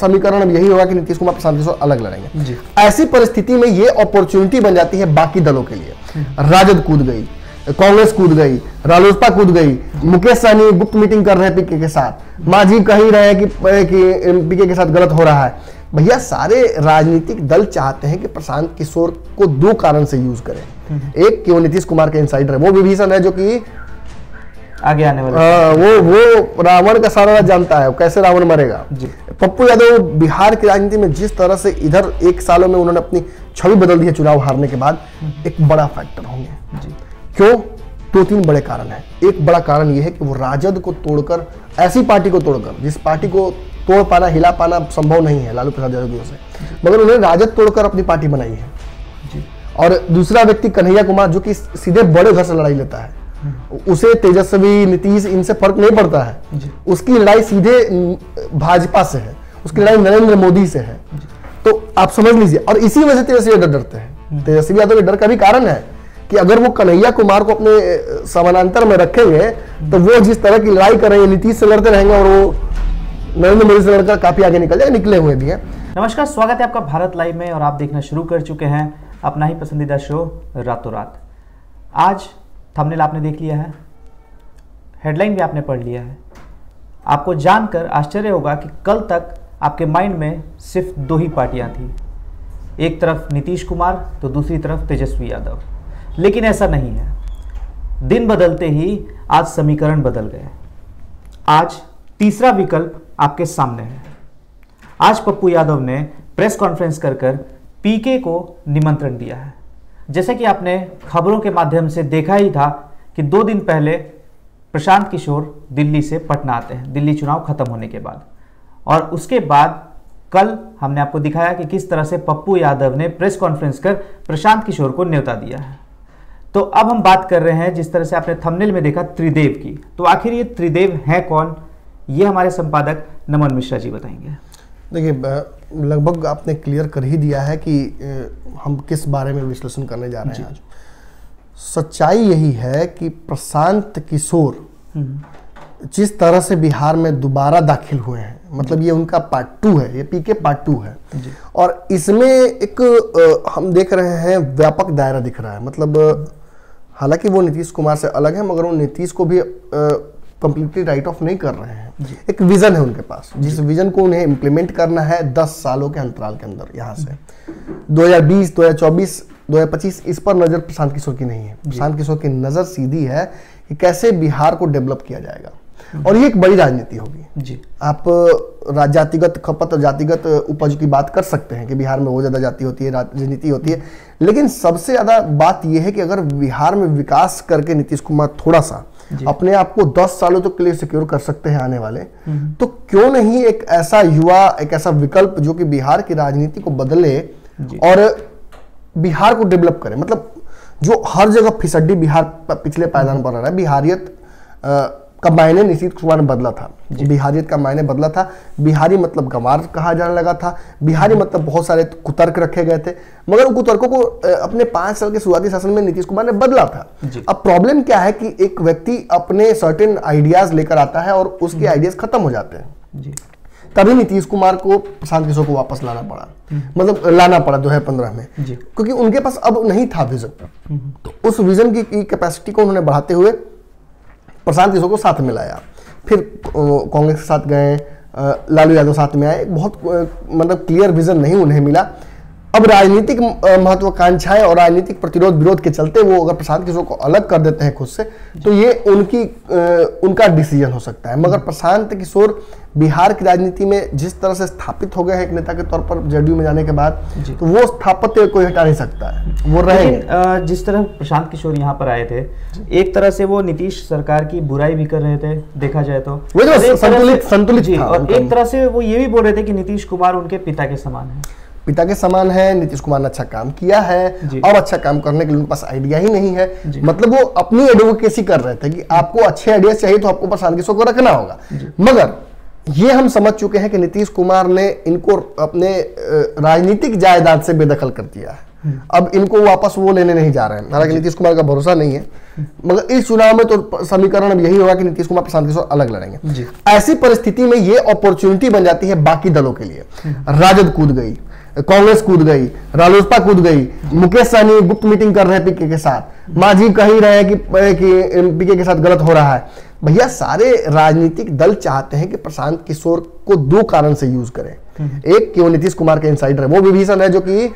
समीकरण अब यही होगा कि नीतीश कुमार प्रशांत किशोर अलग लड़ेंगे। ऐसी परिस्थिति में ये अपॉर्चुनिटी बन जाती है बाकी दलों के लिए। राजद कूद गई कांग्रेस कूद गई रालोसपा कूद गई मुकेश सहनी गुप्त मीटिंग कर रहे हैं पीके के साथ। मांझी कह ही रहे हैं कि, कि पीके के साथ गलत हो रहा है। भैया सारे राजनीतिक दल चाहते हैं कि प्रशांत किशोर को दो कारण से यूज़ करें। एक कि वो नीतीश कुमार के इनसाइडर है। वो विभीषण है जो कि आगे आने वाले आ, वो वो रावण का सारा जानता है कैसे रावण मरेगा। पप्पू यादव बिहार की राजनीति में जिस तरह से इधर एक सालों में उन्होंने अपनी छवि बदल दी है चुनाव हारने के बाद एक बड़ा फैक्टर होंगे। क्यों? दो तीन बड़े कारण हैं। एक बड़ा कारण यह है कि वो राजद को तोड़कर ऐसी पार्टी को तोड़कर जिस पार्टी को तोड़ पाना हिला पाना संभव नहीं है लालू प्रसाद यादव की ओर से। मगर उन्होंने राजद तोड़कर अपनी पार्टी बनाई है। और दूसरा व्यक्ति कन्हैया कुमार जो कि सीधे बड़े घर से लड़ाई लेता है। उसे तेजस्वी नीतीश इनसे फ़र्क नहीं पड़ता है। उसकी लड़ाई सीधे भाजपा से है। उसकी लड़ाई नरेंद्र मोदी से है। तो आप समझ लीजिए और इसी वजह से तेजस्वी यादव डरते हैं। तेजस्वी यादव के डर का भी कारण है कि अगर वो कन्हैया कुमार को अपने समानांतर में रखेंगे तो वो जिस तरह की लड़ाई करेंगे नीतीश से लड़ते रहेंगे और वो नरेंद्र मोदी से लड़कर काफ़ी आगे निकल जाएँगे निकले हुए भी हैं। नमस्कार स्वागत है आपका भारत लाइव में और आप देखना शुरू कर चुके हैं अपना ही पसंदीदा शो रातों रात। आज थंबनेल आपने देख लिया है। हेडलाइन भी आपने पढ़ लिया है। आपको जानकर आश्चर्य होगा कि कल तक आपके माइंड में सिर्फ़ दो ही पार्टियाँ थी। एक तरफ़ नीतीश कुमार तो दूसरी तरफ़ तेजस्वी यादव। लेकिन ऐसा नहीं है। दिन बदलते ही आज समीकरण बदल गए। आज तीसरा विकल्प आपके सामने है। आज पप्पू यादव ने प्रेस कॉन्फ्रेंस कर कर पीके को निमंत्रण दिया है। जैसे कि आपने खबरों के माध्यम से देखा ही था कि दो दिन पहले प्रशांत किशोर दिल्ली से पटना आते हैं। दिल्ली चुनाव खत्म होने के बाद। और उसके बाद कल हमने आपको दिखाया कि किस तरह से पप्पू यादव ने प्रेस कॉन्फ्रेंस कर प्रशांत किशोर को न्योता दिया है। तो अब हम बात कर रहे हैं जिस तरह से आपने थंबनेल में देखा त्रिदेव की। तो आखिर ये त्रिदेव हैं कौन? ये हमारे संपादक नमन मिश्रा जी बताएँगे। देखिए लगभग आपने क्लियर कर ही दिया है कि हम किस बारे में विश्लेषण करने जा रहे हैं आज। सच्चाई यही है कि प्रशांत किशोर हम्म। जिस तरह से बिहार में दोबारा दाखिल हुए हैं मतलब ये उनका पार्ट टू है ये पीके पार्ट टू है। और इसमें एक हम देख रहे हैं व्यापक दायरा दिख रहा है मतलब हालाँकि वो नीतीश कुमार से अलग है मगर वो नीतीश को भी कंप्लीटली राइट ऑफ़ नहीं कर रहे हैं। एक विजन है उनके पास। जिस विजन को उन्हें इम्प्लीमेंट करना है दस सालों के अंतराल के अंदर यहाँ से। 2020, 2024, 2025 इस पर नज़र प्रशांत किशोर की नहीं है। प्रशांत किशोर की नज़र सीधी है कि कैसे बिहार को डेवलप किया जाएगा। और ये एक बड़ी राजनीति होगी। जी। आप जातिगत खपत और जातिगत उपज की बात कर सकते हैं कि बिहार में बहुत ज़्यादा जाति होती है राजनीति होती है। लेकिन सबसे ज़्यादा बात यह है कि अगर बिहार में विकास करके नीतीश कुमार थोड़ा सा अपने आप को 10 सालों तक के लिए सिक्योर कर सकते हैं आने वाले हम्म। तो क्यों नहीं एक ऐसा युवा एक ऐसा विकल्प जो कि बिहार की राजनीति को बदले और बिहार को डेवलप करे? मतलब जो हर जगह फिसड्डी बिहार पिछले पायदान पर रहा है बिहारियत का मायने नीतीश कुमार ने बदला था। बिहारियत का मायने बदला था। बिहारी मतलब गंवार कहा जाने लगा था। बिहारी मतलब बहुत सारे कुतर्क रखे गए थे। मगर उन कुतर्कों को अपने पाँच साल के शुरुआती शासन में नीतीश कुमार ने बदला था। अब प्रॉब्लम क्या है कि एक व्यक्ति अपने सर्टेन आइडियाज़ लेकर आता है और उसके आइडियाज़ खत्म हो जाते हैं। तभी नीतीश कुमार को प्रशांत किशोर को वापस लाना पड़ा। मतलब लाना पड़ा दो हज़ार पंद्रह में। क्योंकि उनके पास अब नहीं था विजन तो उस विजन की कैपेसिटी को उन्होंने बढ़ाते हुए प्रशांत किशोर को साथ में लाया। फिर कांग्रेस के साथ गए लालू यादव साथ में आए। बहुत मतलब क्लियर विजन नहीं उन्हें मिला। अब राजनीतिक महत्वाकांक्षाएँ और राजनीतिक प्रतिरोध विरोध के चलते वो अगर प्रशांत किशोर को अलग कर देते हैं खुद से तो ये उनकी उनका डिसीज़न हो सकता है। मगर प्रशांत किशोर बिहार की राजनीति में जिस तरह से स्थापित हो गए हैं एक नेता के तौर पर जेडीयू में जाने के बाद तो वो स्थापत्य कोई हटा नहीं सकता है। वो रहे जिस तरह प्रशांत किशोर यहाँ पर आए थे एक तरह से वो नीतीश सरकार की बुराई भी कर रहे थे देखा जाए तो। संतुलित संतुलित और एक तरह से वो ये भी बोल रहे थे कि नीतीश कुमार उनके पिता के समान है। पिता के समान है नीतीश कुमार ने अच्छा काम किया है और अच्छा काम करने के लिए उनके पास आइडिया ही नहीं है। मतलब वो अपनी एडवोकेसी कर रहे थे कि आपको अच्छे आइडिया चाहिए तो आपको प्रशांत किशोर को रखना होगा। मगर ये हम समझ चुके हैं कि नीतीश कुमार ने इनको अपने राजनीतिक जायदाद से बेदखल कर दिया है। अब इनको वापस वो लेने नहीं जा रहे हैं। हालाँकि नीतीश कुमार का भरोसा नहीं है। मगर इस चुनाव में तो समीकरण अब यही होगा कि नीतीश कुमार प्रशांत किशोर अलग लड़ेंगे। ऐसी परिस्थिति में ये अपॉर्चुनिटी बन जाती है बाकी दलों के लिए। राजद कूद गई कांग्रेस कूद गई रालोसपा कूद गई मुकेश सहनी गुप्त मीटिंग कर रहे हैं पीके के साथ। मांझी कह ही रहे हैं कि कि पीके के साथ गलत हो रहा है। भैया सारे राजनीतिक दल चाहते हैं कि प्रशांत किशोर को दो कारण से यूज़ करें। एक कि वो नीतीश कुमार के इंसाइडर है। वो विभीषण है जो कि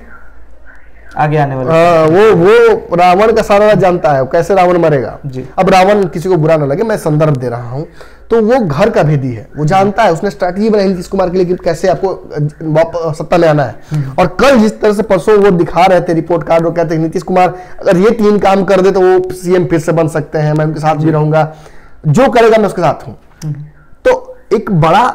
आगे आने वाले। हाँ, वो वो रावण का सारा जानता है। कैसे रावण मरेगा? जी। अब रावण किसी को बुरा ना लगे मैं संदर्भ दे रहा हूँ। तो वो घर का भेदी है। वो जानता है उसने स्ट्रैटेजी बनाई नीतीश कुमार के लिए कि कैसे आपको सत्ता में आना है। और कल जिस तरह से परसों वो दिखा रहे थे रिपोर्ट कार्ड वो कहते हैं नीतीश कुमार अगर ये तीन काम कर दे तो वो सीएम फिर से बन सकते हैं। मैं उनके साथ भी रहूँगा। जो करेगा मैं उसके साथ हूँ। तो एक बड़ा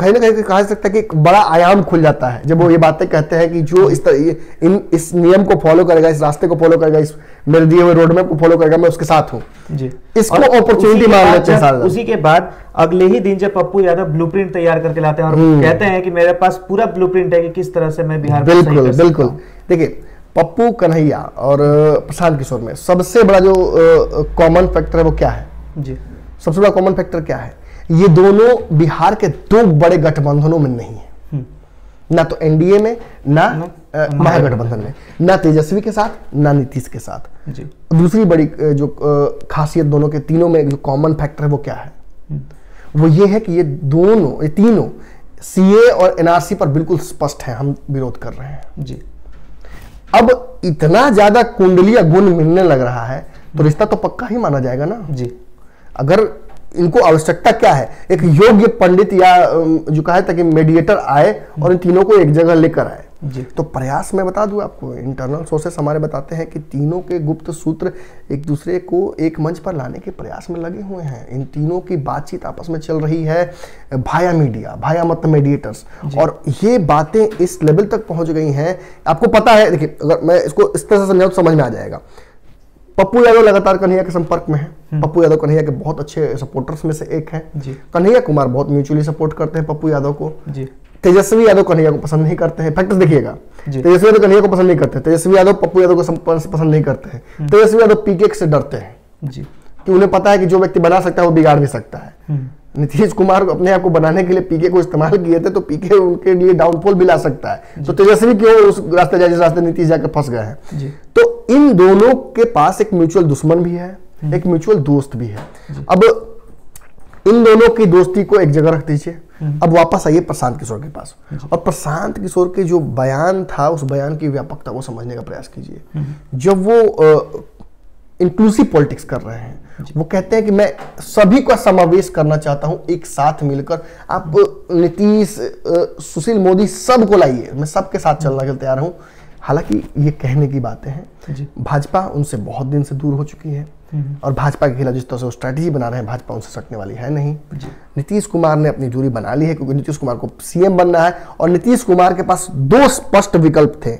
कहीं ना कहीं कहा जा सकता है कि एक बड़ा आयाम खुल जाता है। जब वो ये बातें कहते हैं कि जो इस तरह इन इस नियम को फॉलो करेगा इस रास्ते को फॉलो करेगा इस मेरे दिए हुए रोड मैप को फॉलो करेगा मैं उसके साथ हूँ। जी। इसको अपॉर्चुनिटी मान लेते हैं। उसी के बाद अगले ही दिन जब पप्पू यादव ब्लूप्रिंट तैयार करके लाते हैं और कहते हैं कि मेरे पास पूरा ब्लूप्रिंट है कि किस तरह से मैं बिहार बिल्कुल बिल्कुल। देखिए पप्पू कन्हैया और प्रशांत किशोर में सबसे बड़ा जो कॉमन फैक्टर है वो क्या है? जी। सबसे बड़ा कॉमन फैक्टर क्या है? ये दोनों बिहार के दो बड़े गठबंधनों में नहीं है। हम्म। ना तो एनडीए में ना ना, महागठबंधन में। ना तेजस्वी के साथ ना नीतीश के साथ। जी। दूसरी बड़ी जो खासियत दोनों के तीनों में जो कॉमन फैक्टर है वो क्या है? वो ये है कि ये दोनों ये तीनों सीए और एनआरसी पर बिल्कुल स्पष्ट है हम विरोध कर रहे हैं। जी। अब इतना ज़्यादा कुंडलीय गुण मिलने लग रहा है तो रिश्ता तो पक्का ही माना जाएगा ना? जी। अगर इनको आवश्यकता क्या है? एक योग्य पंडित या जो कहा था कि मेडिएटर आए और इन तीनों को एक जगह लेकर आए। जी। तो प्रयास मैं बता दूँ आपको इंटरनल सोर्सेस हमारे बताते हैं कि तीनों के गुप्त सूत्र एक दूसरे को एक मंच पर लाने के प्रयास में लगे हुए हैं। इन तीनों की बातचीत आपस में चल रही है भाया मीडिया भाया मत मेडिएटर्स और ये बातें इस लेवल तक पहुँच गई हैं। आपको पता है देखिए अगर मैं इसको इस तरह से समझाऊं तो समझ में आ जाएगा। पप्पू यादव लगातार कन्हैया के संपर्क में है। पप्पू यादव कन्हैया के बहुत अच्छे सपोर्टर्स में से एक हैं। जी। कन्हैया कुमार बहुत म्यूचुअली सपोर्ट करते हैं पप्पू यादव को। जी। तेजस्वी यादव कन्हैया को पसंद नहीं करते हैं। फैक्ट देखिएगा। तेजस्वी यादव कन्हैया को पसंद नहीं करते। तेजस्वी यादव पप्पू यादव को पसंद नहीं करते हैं। तेजस्वी यादव पीके से डरते हैं। जी। कि उन्हें पता है कि जो व्यक्ति बना सकता है वो बिगाड़ भी सकता है। हम्म, नीतीश कुमार को अपने आप को बनाने के लिए पीके को इस्तेमाल किए थे तो पीके उनके लिए डाउनफॉल भी ला सकता है। तो तेजस्वी क्यों उस रास्ते जाए जिस रास्ते नीतीश जाकर फंस गए हैं? तो इन दोनों के पास एक म्यूचुअल दुश्मन भी है एक म्यूचुअल दोस्त भी है। अब इन दोनों की दोस्ती को एक जगह रख दीजिए। अब वापस आइए प्रशांत किशोर के पास। और प्रशांत किशोर के जो बयान था उस बयान की व्यापकता को समझने का प्रयास कीजिए। जब वो इंक्लूसिव पॉलिटिक्स कर रहे हैं वो कहते हैं कि मैं सभी का समावेश करना चाहता हूँ एक साथ मिलकर। आप नीतीश सुशील मोदी सबको लाइए। मैं सबके साथ चलने के तैयार हूँ। हालाँकि ये कहने की बातें हैं। भाजपा उनसे बहुत दिन से दूर हो चुकी है और भाजपा के खिलाफ जिस तरह से वो स्ट्रैटेजी बना रहे हैं भाजपा उनसे सटने वाली है नहीं। नीतीश कुमार ने अपनी दूरी बना ली है क्योंकि नीतीश कुमार को सीएम बनना है और नीतीश कुमार के पास दो स्पष्ट विकल्प थे।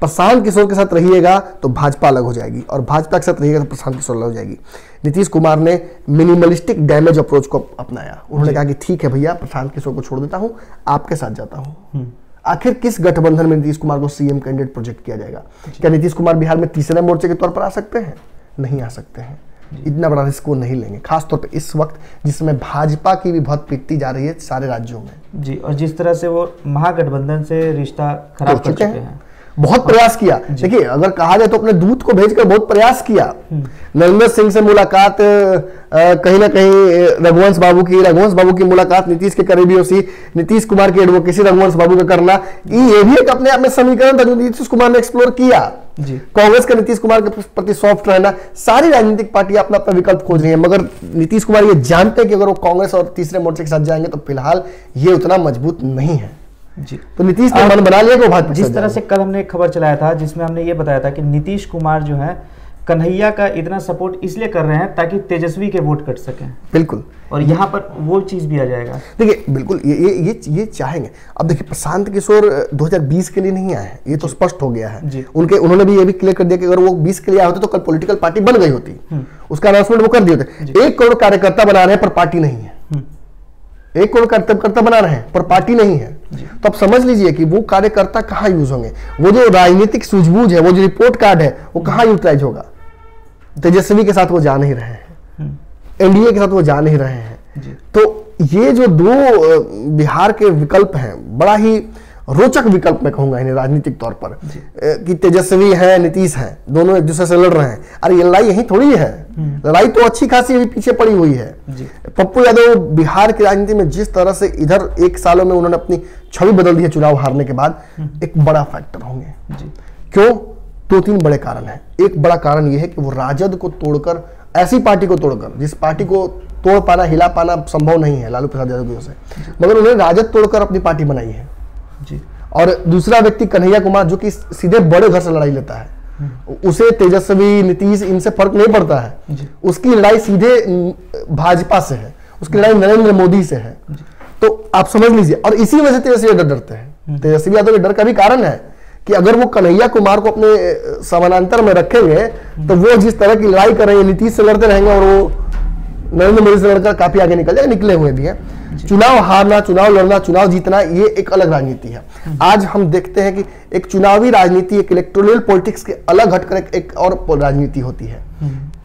प्रशांत किशोर के साथ रहिएगा तो भाजपा अलग हो जाएगी और भाजपा के साथ रहिएगा तो प्रशांत किशोर अलग हो जाएगी। नीतीश कुमार ने मिनिमलिस्टिक डैमेज अप्रोच को अपनाया। उन्होंने कहा कि ठीक है भैया प्रशांत किशोर को छोड़ देता हूँ आपके साथ जाता हूँ। आखिर किस गठबंधन में नीतीश कुमार को सीएम कैंडिडेट प्रोजेक्ट किया जाएगा? क्या नीतीश कुमार बिहार में तीसरे मोर्चे के तौर पर आ सकते हैं? नहीं आ सकते हैं। इतना बड़ा रिस्क वो नहीं लेंगे खासतौर पर इस वक्त जिसमें भाजपा की भी बहुत पिटती जा रही है सारे राज्यों में। जी और जिस तरह से वो महागठबंधन से रिश्ता खराब कर चुके हैं। बहुत प्रयास किया। देखिए अगर कहा जाए तो अपने दूत को भेजकर बहुत प्रयास किया। नरेंद्र सिंह से मुलाकात कहीं ना कहीं रघुवंश बाबू की रघुवंश बाबू की मुलाकात नीतीश के करीबियों से नीतीश कुमार की एडवोकेसी रघुवंश बाबू का करना ये भी एक अपने आप में समीकरण था जो नीतीश कुमार ने एक्सप्लोर किया। जी। कांग्रेस का नीतीश कुमार के प्रति सॉफ्ट रहना सारी राजनीतिक पार्टी अपना अपना विकल्प खोज रही है मगर नीतीश कुमार ये जानते हैं कि अगर वो कांग्रेस और तीसरे मोर्चे के साथ जाएँगे तो फ़िलहाल ये उतना मज़बूत नहीं है। जी। तो नीतीश ने मन बना लिया कि भाजपा जिस तरह से कल हमने एक खबर चलाया था जिसमें हमने ये बताया था कि नीतीश कुमार जो है कन्हैया का इतना सपोर्ट इसलिए कर रहे हैं ताकि तेजस्वी के वोट कट सकें। बिल्कुल। और यहाँ पर वो चीज़ भी आ जाएगा। देखिए बिल्कुल ये ये ये ये चाहेंगे। अब देखिए प्रशांत किशोर अ, 2020 के लिए नहीं आए हैं। ये तो स्पष्ट हो गया है। उनके उन्होंने भी ये भी क्लियर कर दिया कि अगर वो 20 के लिए आए होते तो कल पॉलिटिकल पार्टी बन गई होती। उसका अनाउंसमेंट वो कर दिए होते। एक करोड़ कार्यकर्ता बना रहे हैं पर पार्टी नहीं है। एक करोड़ कार्यकर्ता बना रहे हैं पर पार्टी नहीं है। तो आप समझ लीजिए कि वो कार्यकर्ता कहाँ यूज़ होंगे? वो जो राजनीतिक सूझबूझ है वो जो रिपोर्ट कार्ड है वो कहाँ यूटिलाइज होगा? तेजस्वी के साथ वो जा नहीं रहे हैं। एनडीए के साथ वो जा नहीं रहे हैं। तो ये जो दो बिहार के विकल्प हैं बड़ा ही रोचक विकल्प मैं कहूँगा इन्हें राजनीतिक तौर पर। कि तेजस्वी है नीतीश है दोनों एक दूसरे से लड़ रहे हैं। अरे ये लड़ाई यही थोड़ी है। हम्म। लड़ाई तो अच्छी खासी अभी पीछे पड़ी हुई है। पप्पू यादव बिहार की राजनीति में जिस तरह से इधर एक सालों में उन्होंने अपनी छवि बदल दी है चुनाव हारने के बाद हम्म। एक बड़ा फैक्टर होंगे। क्यों? दो तीन बड़े कारण है। एक बड़ा कारण यह है कि वो राजद को तोड़कर ऐसी पार्टी को तोड़कर जिस पार्टी को तोड़ पाना हिला पाना संभव नहीं है लालू प्रसाद यादव की ओर से। मगर उन्होंने राजद तोड़कर अपनी पार्टी बनाई है। जी। और दूसरा व्यक्ति कन्हैया कुमार जो कि सीधे बड़े घर से लड़ाई लेता है। उसे तेजस्वी नीतीश इनसे फ़र्क नहीं पड़ता है। उसकी लड़ाई सीधे भाजपा से है। उसकी लड़ाई नरेंद्र मोदी से है। तो आप समझ लीजिए और इसी वजह से तेजस्वी यादव डरते हैं हम्म। तेजस्वी यादव के डर का भी कारण है कि अगर वो कन्हैया कुमार को अपने समानांतर में रखेंगे तो वो जिस तरह की लड़ाई कर रहे हैं नीतीश से लड़ते रहेंगे और वो नरेंद्र मोदी से लड़कर काफ़ी आगे निकल जाए निकले हुए भी हैं। चुनाव हारना चुनाव लड़ना चुनाव जीतना ये एक अलग राजनीति है। आज हम देखते हैं कि एक चुनावी राजनीति एक इलेक्ट्रोनल पॉलिटिक्स के अलग हटकर एक, एक और राजनीति होती है।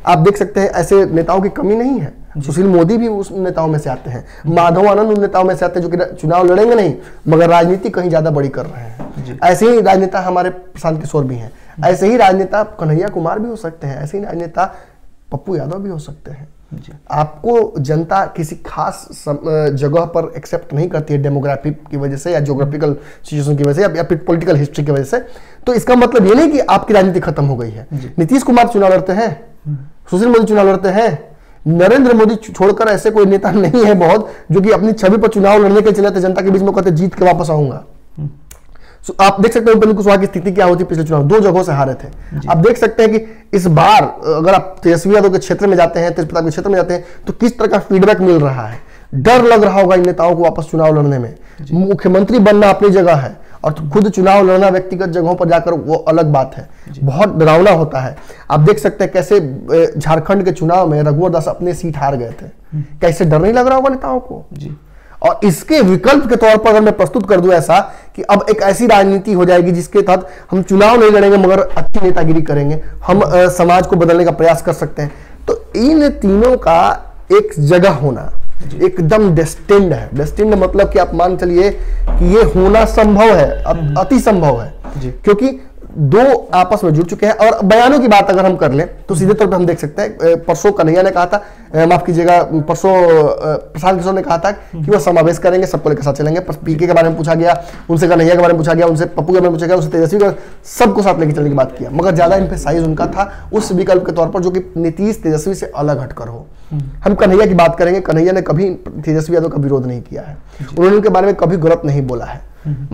आप देख सकते हैं ऐसे नेताओं की कमी नहीं है। सुशील मोदी भी उस नेताओं में से आते हैं। माधव आनंद उन नेताओं में से आते हैं जो कि चुनाव लड़ेंगे नहीं मगर राजनीति कहीं ज़्यादा बड़ी कर रहे हैं। ऐसे ही राजनेता हमारे प्रशांत किशोर भी हैं। ऐसे ही राजनेता कन्हैया कुमार भी हो सकते हैं। ऐसे ही राजनेता पप्पू यादव भी हो सकते हैं। आपको जनता किसी खास जगह पर एक्सेप्ट नहीं करती है डेमोग्राफी की वजह से या जोग्राफिकल सिचुएशन की वजह से या फिर पॉलिटिकल हिस्ट्री की वजह से। तो इसका मतलब ये नहीं कि आपकी राजनीति खत्म हो गई है। नीतीश कुमार चुनाव लड़ते हैं। सुशील मोदी चुनाव लड़ते हैं। नरेंद्र मोदी छोड़कर ऐसे कोई नेता नहीं है बहुत जो कि अपनी छवि पर चुनाव लड़ने के चले जनता के बीच में कहते जीत के वापस आऊँगा। आप देख सकते हैं उपेंद्र कुशवाहा की स्थिति क्या होती पिछले चुनाव दो जगहों से हारे थे। आप देख सकते हैं कि इस बार अगर आप तेजस्वी यादव के क्षेत्र में जाते हैं तेज प्रताप के क्षेत्र में जाते हैं तो किस तरह का फीडबैक मिल रहा है? डर लग रहा होगा इन नेताओं को वापस चुनाव लड़ने में। मुख्यमंत्री बनना अपनी जगह है और तो खुद चुनाव लड़ना व्यक्तिगत जगहों पर जाकर वो अलग बात है। बहुत डरावना होता है। आप देख सकते हैं कैसे झारखंड के चुनाव में रघुवर दास अपने सीट हार गए थे। हम्म। कैसे डर नहीं लग रहा होगा नेताओं को? जी। और इसके विकल्प के तौर पर अगर मैं प्रस्तुत कर दूँ ऐसा कि अब एक ऐसी राजनीति हो जाएगी जिसके तहत हम चुनाव नहीं लड़ेंगे मगर अच्छी नेतागिरी करेंगे हम आ, समाज को बदलने का प्रयास कर सकते हैं। तो इन तीनों का एक जगह होना एकदम डेस्टिंड है। डेस्टिंड मतलब कि आप मान चलिए कि ये होना संभव है हम्म। अति संभव है। क्योंकि दो आपस में जुड़ चुके हैं और बयानों की बात अगर हम कर लें तो सीधे तौर पर हम देख सकते हैं परसों कन्हैया ने कहा था माफ़ कीजिएगा परसों प्रशांत किशोर ने कहा था कि वह समावेश करेंगे सबको लेकर साथ चलेंगे पीके के बारे में पूछा गया उनसे कन्हैया के बारे में पूछा गया उनसे पप्पू के बारे में पूछा गया उनसे तेजस्वी का सबको साथ लेकर चलने की बात किया। मगर ज़्यादा इम्फेसाइज उनका था उस विकल्प के तौर पर जो कि नीतीश तेजस्वी से अलग हटकर हो। हम कन्हैया की बात करेंगे कन्हैया ने कभी तेजस्वी यादव का विरोध नहीं किया है। उन्होंने उनके बारे में कभी गलत नहीं बोला है।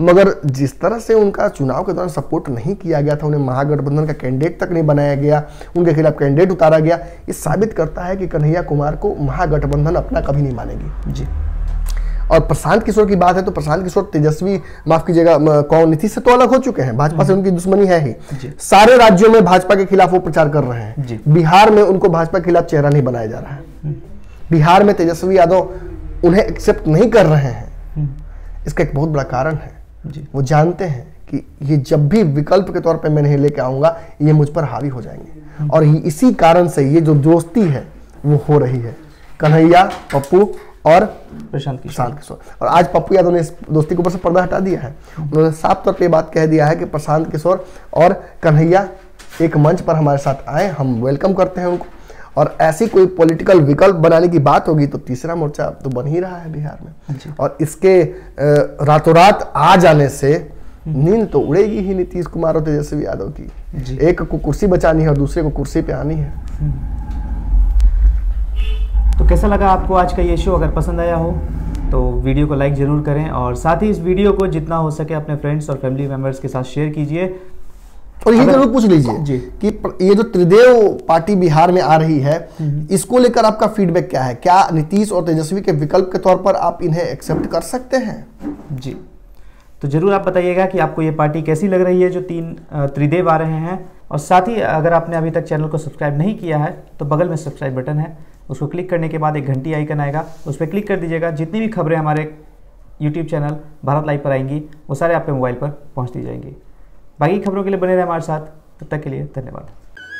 मगर जिस तरह से उनका चुनाव के दौरान सपोर्ट नहीं किया गया था उन्हें महागठबंधन का कैंडिडेट तक नहीं बनाया गया उनके खिलाफ कैंडिडेट उतारा गया ये साबित करता है कि कन्हैया कुमार को महागठबंधन अपना कभी नहीं मानेगी। जी। और प्रशांत किशोर की बात है तो प्रशांत किशोर तेजस्वी माफ़ कीजिएगा कौन नीतीश से तो अलग हो चुके हैं भाजपा से। उनकी दुश्मनी है ही। सारे राज्यों में भाजपा के खिलाफ वो प्रचार कर रहे हैं। बिहार में उनको भाजपा के खिलाफ चेहरा नहीं बनाया जा रहा है। हम्म। बिहार में तेजस्वी यादव उन्हें एक्सेप्ट नहीं कर रहे हैं। हम्म। इसका एक बहुत बड़ा कारण है। जी। वो जानते हैं कि ये जब भी विकल्प के तौर पे मैं नहीं लेके आऊँगा ये मुझ पर हावी हो जाएँगे। और इसी कारण से ये जो दोस्ती है वो हो रही है। कन्हैया पप्पू और प्रशांत प्रशांत किशोर। और आज पप्पू यादव ने इस दोस्ती के ऊपर से पर्दा हटा दिया है। उन्होंने साफ़ तौर पर बात कह दिया है कि प्रशांत किशोर और कन्हैया एक मंच पर हमारे साथ आए हम वेलकम करते हैं उनको। और ऐसी कोई पॉलिटिकल विकल्प बनाने की बात होगी तो तीसरा मोर्चा तो बन ही रहा है बिहार में। और इसके रातों रात आ जाने से नींद तो उड़ेगी ही नीतीश कुमार और तेजस्वी यादव की। एक को कुर्सी बचानी है और दूसरे को कुर्सी पे आनी है। तो कैसा लगा आपको आज का ये शो अगर पसंद आया हो तो वीडियो को लाइक ज़रूर करें और साथ ही इस वीडियो को जितना हो सके अपने फ्रेंड्स और फैमिली मेंबर्स के साथ शेयर कीजिए। और ये ज़रूर पूछ लीजिए कि ये जो त्रिदेव पार्टी बिहार में आ रही है हम्म। इसको लेकर आपका फीडबैक क्या है? क्या नीतीश और तेजस्वी के विकल्प के तौर पर आप इन्हें एक्सेप्ट कर सकते हैं? जी। तो ज़रूर आप बताइएगा कि आपको ये पार्टी कैसी लग रही है जो तीन त्रिदेव आ रहे हैं। और साथ ही अगर आपने अभी तक चैनल को सब्सक्राइब नहीं किया है तो बगल में सब्सक्राइब बटन है उसको क्लिक करने के बाद एक घंटी आइकन आएगा उस पर क्लिक कर दीजिएगा। जितनी भी खबरें हमारे यूट्यूब चैनल भारत लाइव पर आएँगी वो सारे आपके मोबाइल पर पहुँच दी जाएँगी। बाकी खबरों के लिए बने रहे हमारे साथ। तब तक के लिए धन्यवाद।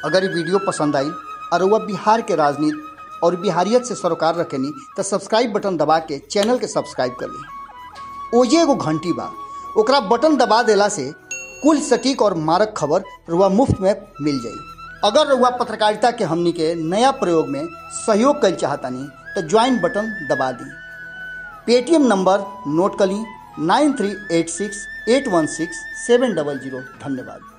अगर ये वीडियो पसंद आई और वह बिहार के राजनीति और बिहारियत से सरोकार रखेनी तो सब्सक्राइब बटन दबा के चैनल के सब्सक्राइब कर ली। ओजे एगो घंटी बा। ओकरा बटन दबा देला से कुल सटीक और मारक खबर रुआ मुफ़्त में मिल जाई। अगर रुआ पत्रकारिता के हमनी के नया प्रयोग में सहयोग कर चाहतानी तो ज्वाइन बटन दबा दी। पेटीएम नंबर नोट कर ली nine three eight six eight one six seven double zero धन्यवाद।